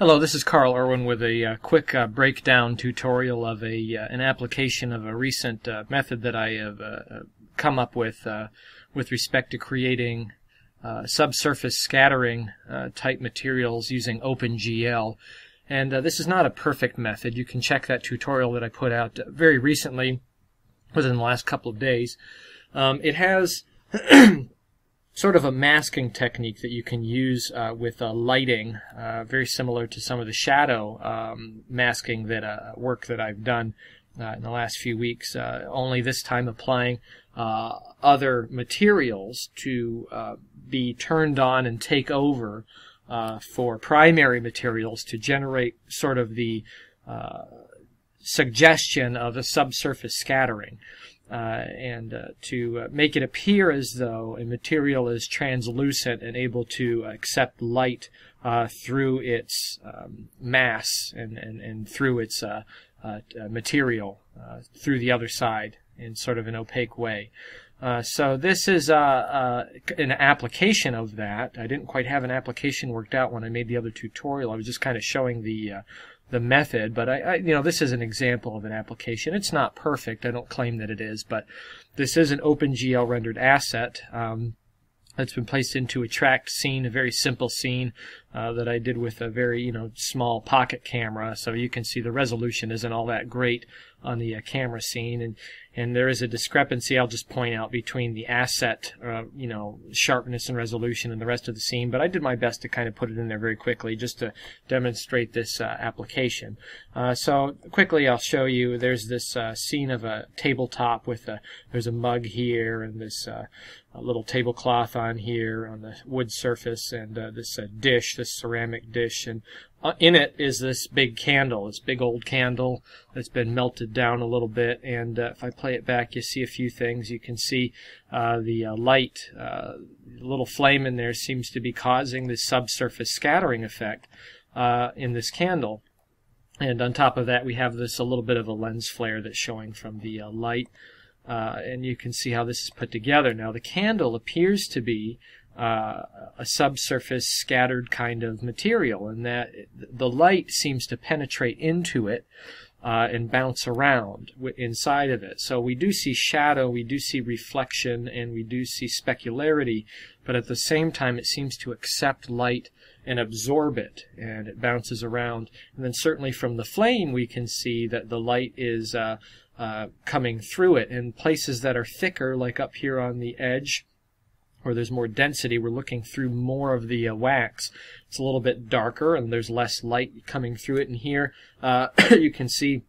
Hello, this is Carl Irwin with a uh, quick uh, breakdown tutorial of a uh, an application of a recent uh, method that I have uh, uh, come up with with respect to creating subsurface scattering type materials using OpenGL. And this is not a perfect method. You can check that tutorial that I put out very recently, within the last couple of days. Um, it has sort of a masking technique that you can use uh, with uh, lighting, uh, very similar to some of the shadow um, masking that uh, work that I've done uh, in the last few weeks. Uh, only this time applying other materials to be turned on and take over for primary materials to generate sort of the suggestion of a subsurface scattering uh, and uh, to uh, make it appear as though a material is translucent and able to accept light uh, through its um, mass and, and, and through its uh, uh, material through the other side in sort of an opaque way. so this is an application of that. I didn't quite have an application worked out when I made the other tutorial. I was just kind of showing the the method, but I, I, you know, this is an example of an application. It's not perfect. I don't claim that it is, but this is an OpenGL rendered asset. Um, that's been placed into a tracked scene, a very simple scene uh, that I did with a very you know small pocket camera. So you can see the resolution isn't all that great on the uh, camera scene, and and there is a discrepancy. I'll just point out between the asset, uh, you know, sharpness and resolution and the rest of the scene. But I did my best to kind of put it in there very quickly just to demonstrate this uh, application. Uh, so quickly, I'll show you. There's this uh, scene of a tabletop with a there's a mug here and this a little tablecloth on here on the wood surface and uh, this uh, dish, this ceramic dish, and uh, in it is this big candle, this big old candle that's been melted down a little bit. And uh, if I play it back, you see a few things. You can see uh, the uh, light, a little flame in there seems to be causing this subsurface scattering effect in this candle. And on top of that, we have this a little bit of a lens flare that's showing from the light. Uh, and you can see how this is put together. Now the candle appears to be uh, a subsurface scattered kind of material and that the light seems to penetrate into it uh, and bounce around inside of it. So we do see shadow, we do see reflection, and we do see specularity, but at the same time it seems to accept light and absorb it, and it bounces around. And then certainly from the flame we can see that the light is uh, uh, coming through it. And places that are thicker, like up here on the edge, where there's more density, we're looking through more of the uh, wax. It's a little bit darker and there's less light coming through it. And here uh, you can see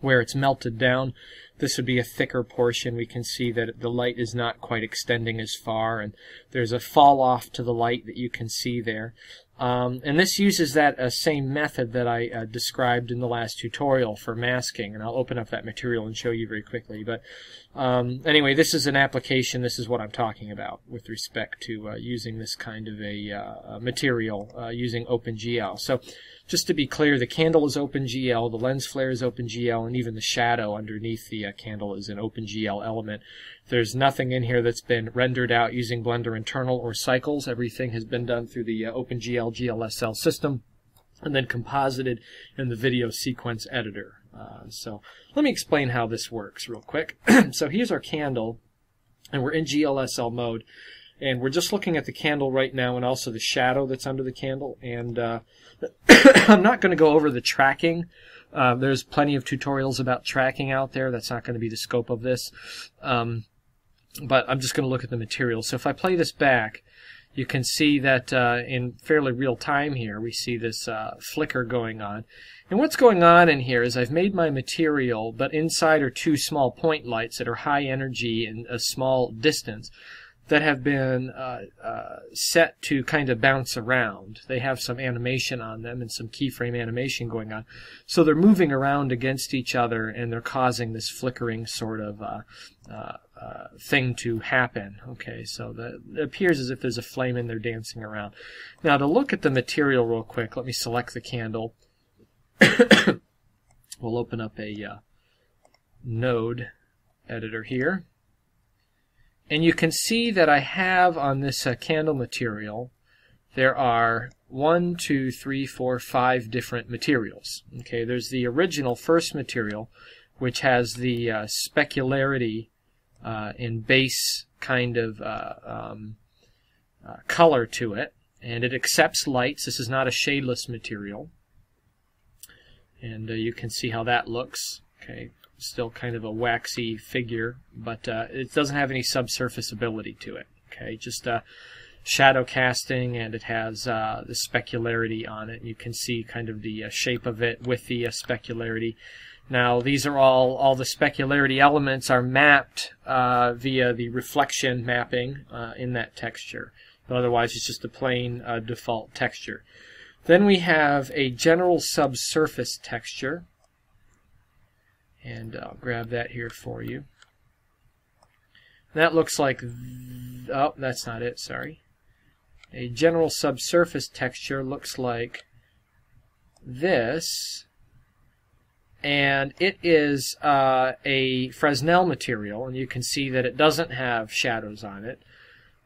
where it's melted down. This would be a thicker portion. We can see that the light is not quite extending as far and there's a fall off to the light that you can see there. Um, and this uses that uh, same method that I uh, described in the last tutorial for masking, and I'll open up that material and show you very quickly. But um, anyway, this is an application. This is what I'm talking about with respect to uh, using this kind of a uh, material uh, using OpenGL. So just to be clear, the candle is OpenGL, the lens flare is OpenGL, and even the shadow underneath the uh, candle is an OpenGL element. There's nothing in here that's been rendered out using Blender Internal or Cycles. Everything has been done through the uh, OpenGL GLSL system and then composited in the video sequence editor. Uh, so let me explain how this works real quick. so here's our candle, and we're in GLSL mode. And we're just looking at the candle right now and also the shadow that's under the candle. And uh, I'm not going to go over the tracking. Uh, there's plenty of tutorials about tracking out there. That's not going to be the scope of this. Um, but I'm just going to look at the material. So if I play this back, you can see that uh, in fairly real time here, we see this uh, flicker going on. And what's going on in here is I've made my material, but inside are two small point lights that are high energy and a small distance that have been uh, uh, set to kind of bounce around. They have some animation on them and some keyframe animation going on. So they're moving around against each other and they're causing this flickering sort of uh, uh, uh thing to happen. Okay, so the, it appears as if there's a flame in there dancing around. Now to look at the material real quick, let me select the candle. we'll open up a uh, node editor here. And you can see that I have on this uh, candle material, there are one, two, three, four, five different materials. Okay, there's the original first material, which has the uh, specularity uh, and base kind of uh, um, uh, color to it, and it accepts lights. This is not a shadeless material, and uh, you can see how that looks. Okay, still kind of a waxy figure, but uh, it doesn't have any subsurface ability to it. Okay, just uh, shadow casting, and it has uh, the specularity on it. You can see kind of the uh, shape of it with the uh, specularity. Now, these are all all the specularity elements are mapped uh, via the reflection mapping in that texture. But otherwise, it's just a plain default texture. Then we have a general subsurface texture and I'll grab that here for you. That looks like, oh, that's not it, sorry. A general subsurface texture looks like this, and it is uh, a Fresnel material, and you can see that it doesn't have shadows on it,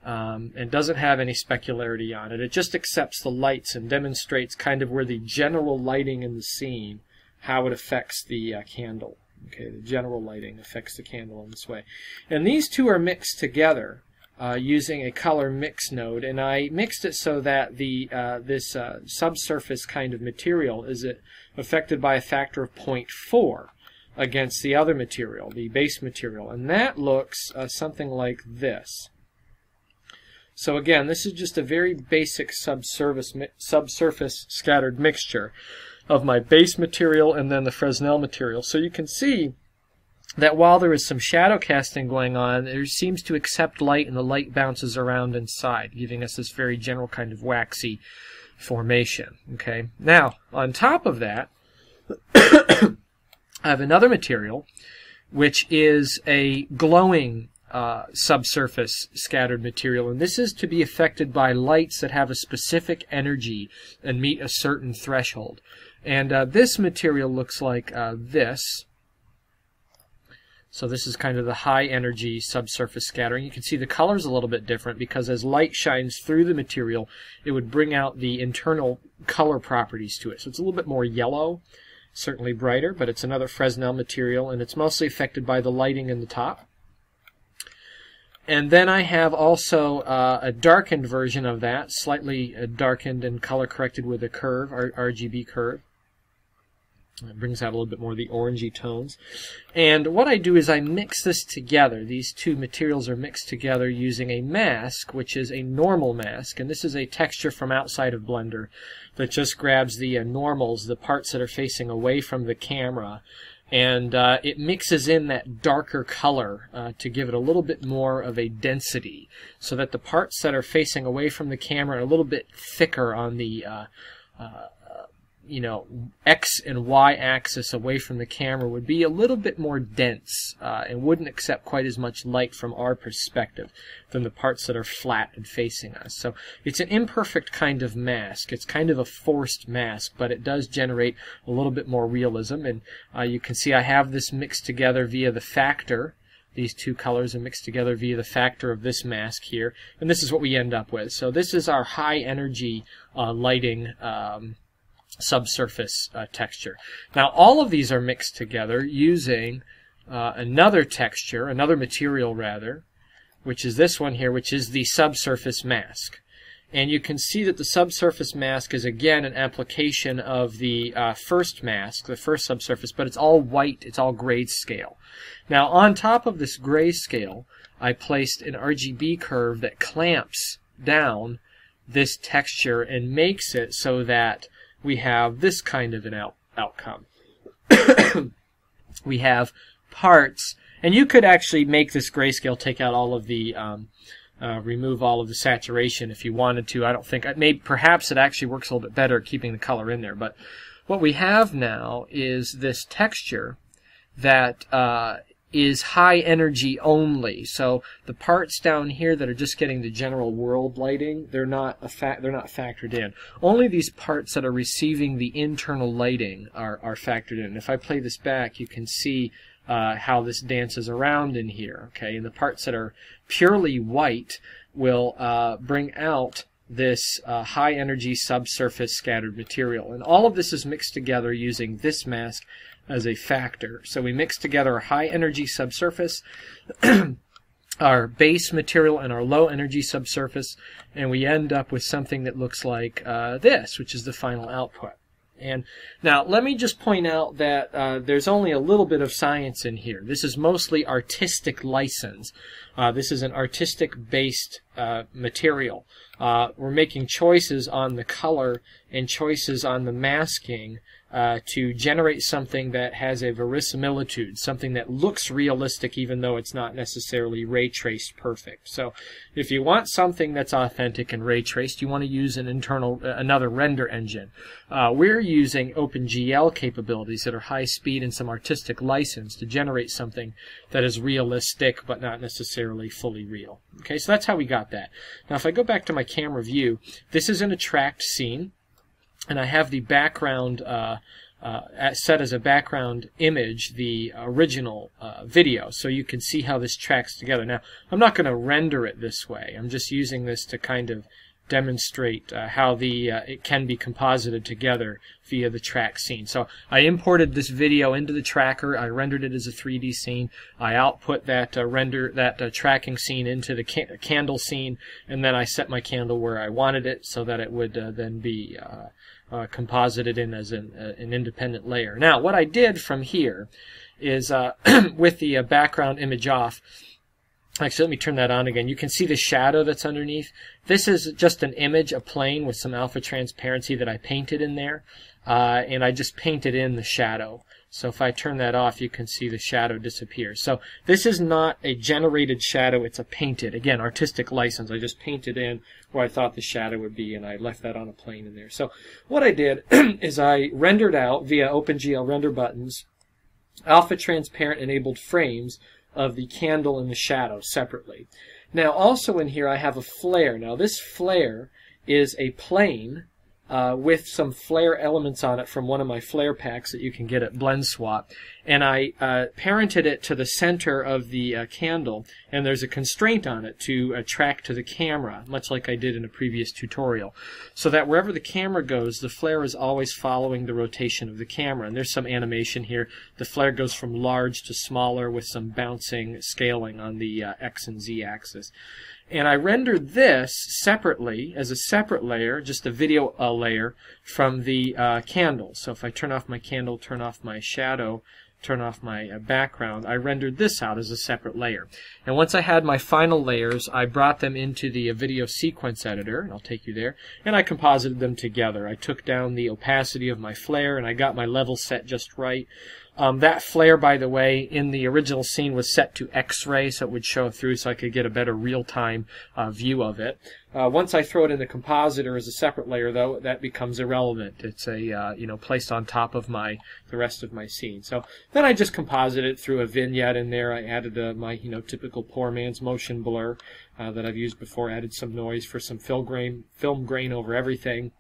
um, and doesn't have any specularity on it. It just accepts the lights and demonstrates kind of where the general lighting in the scene, how it affects the uh, candle. Okay, the general lighting affects the candle in this way. And these two are mixed together uh, using a color mix node, and I mixed it so that the uh, this uh, subsurface kind of material is affected by a factor of 0.4 against the other material, the base material, and that looks uh, something like this. So again, this is just a very basic subsurface, subsurface scattered mixture of my base material and then the Fresnel material. So you can see that while there is some shadow casting going on, it seems to accept light and the light bounces around inside, giving us this very general kind of waxy formation. Okay. Now, on top of that, I have another material which is a glowing uh, subsurface scattered material, and this is to be affected by lights that have a specific energy and meet a certain threshold. And uh, this material looks like uh, this. So this is kind of the high energy subsurface scattering. You can see the color's a little bit different because as light shines through the material, it would bring out the internal color properties to it. So it's a little bit more yellow, certainly brighter, but it's another Fresnel material, and it's mostly affected by the lighting in the top. And then I have also uh, a darkened version of that, slightly uh, darkened and color corrected with a curve, RGB curve. It brings out a little bit more of the orangey tones. And what I do is I mix this together. These two materials are mixed together using a mask, which is a normal mask. And this is a texture from outside of Blender that just grabs the uh, normals, the parts that are facing away from the camera, and uh, it mixes in that darker color uh, to give it a little bit more of a density so that the parts that are facing away from the camera are a little bit thicker on the uh, uh you know, X and Y axis away from the camera would be a little bit more dense uh, and wouldn't accept quite as much light from our perspective than the parts that are flat and facing us. So it's an imperfect kind of mask. It's kind of a forced mask, but it does generate a little bit more realism. And uh, you can see I have this mixed together via the factor these two colors are mixed together via the factor of this mask here. And this is what we end up with. So this is our high energy uh, lighting um, subsurface uh, texture. Now all of these are mixed together using uh, another texture, another material rather, which is this one here, which is the subsurface mask. And you can see that the subsurface mask is again an application of the uh, first mask, the first subsurface, but it's all white, it's all grayscale. Now on top of this grayscale, I placed an RGB curve that clamps down this texture and makes it so that we have this kind of an out outcome. we have parts, and you could actually make this grayscale take out all of the, um, uh, remove all of the saturation if you wanted to. I don't think, maybe perhaps it actually works a little bit better keeping the color in there. But what we have now is this texture that uh, is high energy only. So the parts down here that are just getting the general world lighting, they're not a fa- they're not factored in. Only these parts that are receiving the internal lighting are, are factored in. If I play this back, you can see uh, how this dances around in here. Okay, and the parts that are purely white will uh, bring out this uh, high energy subsurface scattered material. And all of this is mixed together using this mask as a factor. So we mix together our high energy subsurface, our base material, and our low energy subsurface, and we end up with something that looks like uh, this, which is the final output. And now let me just point out that uh, there's only a little bit of science in here. This is mostly artistic license. Uh, this is an artistic based uh, material. Uh, we're making choices on the color and choices on the masking uh, to generate something that has a verisimilitude, something that looks realistic even though it's not necessarily ray traced perfect. So if you want something that's authentic and ray traced, you want to use an internal, uh, another render engine. Uh, we're using OpenGL capabilities that are high speed and some artistic license to generate something that is realistic but not necessarily fully real. Okay, so that's how we got that. Now if I go back to my camera view, this is an attract scene and I have the background uh, uh, set as a background image the original uh, video so you can see how this tracks together. Now I'm not going to render it this way. I'm just using this to kind of demonstrate uh, how the uh, it can be composited together via the track scene. So I imported this video into the tracker. I rendered it as a 3D scene. I output that uh, render that uh, tracking scene into the ca candle scene, and then I set my candle where I wanted it so that it would uh, then be uh, composited in as an, an independent layer. Now, what I did from here is with the background image off, actually let me turn that on again. You can see the shadow that's underneath. This is just an image, a plane with some alpha transparency that I painted in there, uh, and I just painted in the shadow. So if I turn that off, you can see the shadow disappear. So this is not a generated shadow, it's a painted. Again, artistic license. I just painted in where I thought the shadow would be, and I left that on a plane in there. So what I did is I rendered out via OpenGL render buttons alpha transparent enabled frames of the candle and the shadow separately. Now also in here I have a flare. Now this flare is a plane uh, with some flare elements on it from one of my flare packs that you can get at BlendSwap. And I uh, parented it to the center of the uh, candle, and there's a constraint on it to track to the camera, much like I did in a previous tutorial. So that wherever the camera goes, the flare is always following the rotation of the camera. And there's some animation here. The flare goes from large to smaller with some bouncing scaling on the uh, X and Z axis. And I rendered this separately as a separate layer, just a video uh, layer from the uh, candle. So if I turn off my candle, turn off my shadow, turn off my uh, background, I rendered this out as a separate layer. And once I had my final layers, I brought them into the uh, video sequence editor, and I'll take you there, and I composited them together. I took down the opacity of my flare, and I got my level set just right. Um, that flare, by the way, in the original scene was set to X-ray, so it would show through, so I could get a better real-time uh, view of it. Uh, once I throw it in the compositor as a separate layer, though, that becomes irrelevant. It's a uh, you know placed on top of my the rest of my scene. So then I just composite it through a vignette in there. I added uh, my you know typical poor man's motion blur uh, that I've used before. Added some noise for some film grain, film grain over everything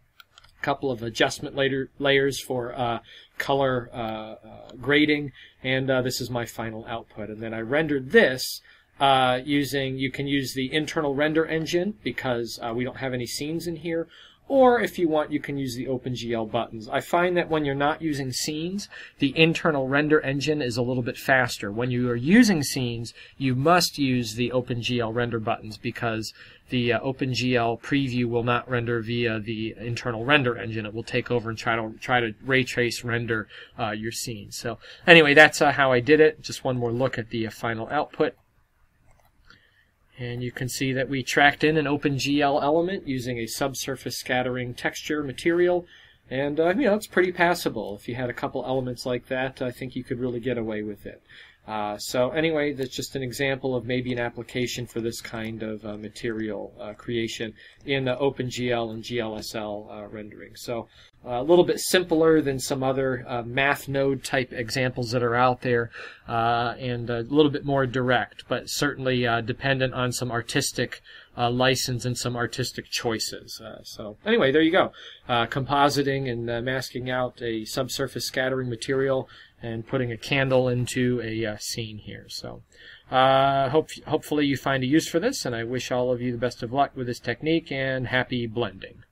A couple of adjustment later, layers for uh, color uh, uh, grading, and uh, this is my final output. And then I rendered this uh, using, you can use the internal render engine because we don't have any scenes in here, or if you want, you can use the OpenGL buttons. I find that when you're not using scenes, the internal render engine is a little bit faster. When you are using scenes, you must use the OpenGL render buttons because the uh, OpenGL preview will not render via the internal render engine. It will take over and try to try to ray trace render uh, your scene. So anyway, that's uh, how I did it. Just one more look at the uh, final output. And you can see that we tracked in an OpenGL element using a subsurface scattering texture material. And, uh, you know, it's pretty passable. If you had a couple elements like that, I think you could really get away with it. Uh, so anyway, that's just an example of maybe an application for this kind of uh, material uh, creation in the OpenGL and GLSL uh, rendering. So uh, a little bit simpler than some other uh, math node type examples that are out there, and a little bit more direct, but certainly dependent on some artistic license and some artistic choices. so anyway, there you go. compositing and masking out a subsurface scattering material and putting a candle into a uh, scene here. So, uh, hope hopefully you find a use for this, and I wish all of you the best of luck with this technique and happy blending.